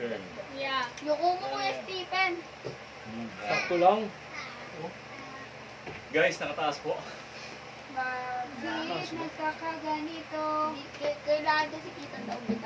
turn. Yeah. Yuko mo kuya Stephen. Sakto lang. Guys, nakataas po. Bakit nagkakaganito? Kailangan kasi kita daw kita.